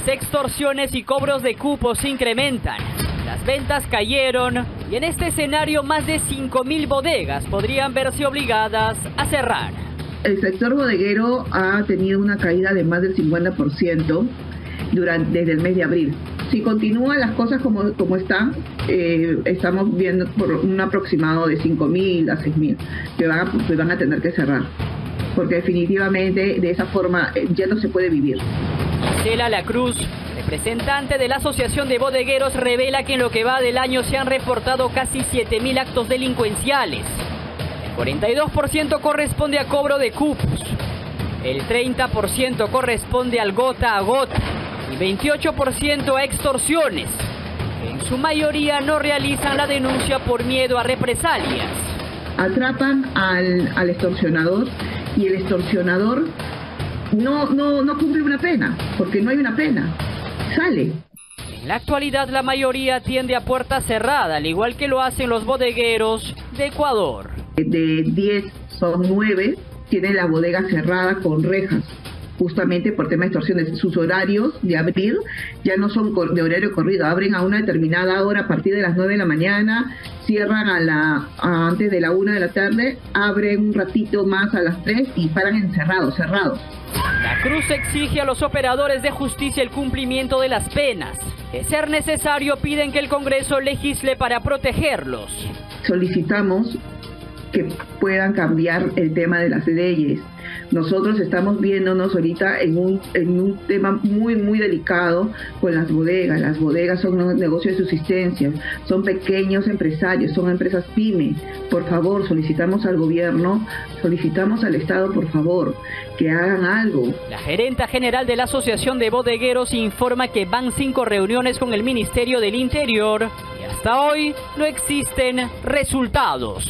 Las extorsiones y cobros de cupos se incrementan. Las ventas cayeron y en este escenario más de 5.000 bodegas podrían verse obligadas a cerrar. El sector bodeguero ha tenido una caída de más del 50% durante, desde el mes de abril. Si continúan las cosas como, como están, eh, estamos viendo por un aproximado de 5.000 a 6.000 que van que van a tener que cerrar. Porque definitivamente de esa forma eh, ya no se puede vivir. Gisela La Cruz, representante de la Asociación de Bodegueros, revela que en lo que va del año se han reportado casi 7.000 actos delincuenciales. El 42% corresponde a cobro de cupos, el 30% corresponde al gota a gota y 28% a extorsiones. En su mayoría no realizan la denuncia por miedo a represalias. Atrapan al, al extorsionador y el extorsionador no, no, no cumple una pena, porque no hay una pena. Sale. En la actualidad la mayoría tiende a puerta cerrada, al igual que lo hacen los bodegueros de Ecuador. De 10 son 9, tienen la bodega cerrada con rejas justamente por tema de extorsiones. Sus horarios de abrir ya no son de horario corrido, abren a una determinada hora a partir de las 9 de la mañana, cierran a la antes de la 1 de la tarde, abren un ratito más a las 3 y paran encerrados, cerrados. La Cruz exige a los operadores de justicia el cumplimiento de las penas. De ser necesario, piden que el Congreso legisle para protegerlos. Solicitamos que puedan cambiar el tema de las leyes. Nosotros estamos viéndonos ahorita en un, en un tema muy, muy delicado con las bodegas. Las bodegas son un negocio de subsistencia, son pequeños empresarios, son empresas pyme. Por favor, solicitamos al gobierno, solicitamos al Estado, por favor, que hagan algo. La gerenta general de la Asociación de Bodegueros informa que van cinco reuniones con el Ministerio del Interior y hasta hoy no existen resultados.